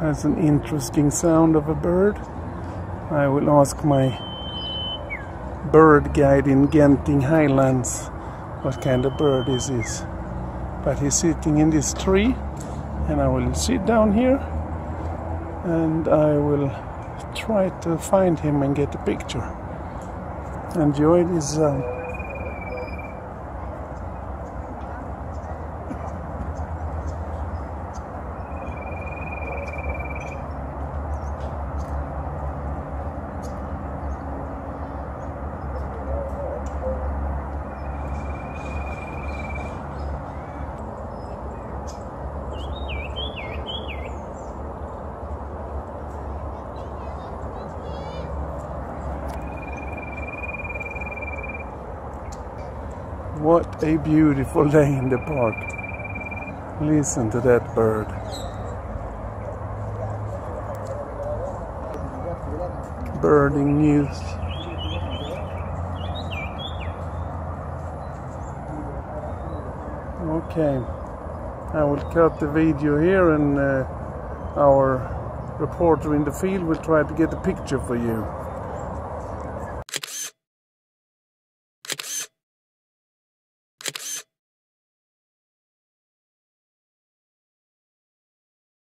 That's an interesting sound of a bird. I will ask my bird guide in Genting Highlands what kind of bird this is. But he's sitting in this tree and I will sit down here and I will try to find him and get a picture. Enjoy this. Uh, What a beautiful day in the park. Listen to that bird. Birding news. Okay, I will cut the video here and uh, our reporter in the field will try to get a picture for you.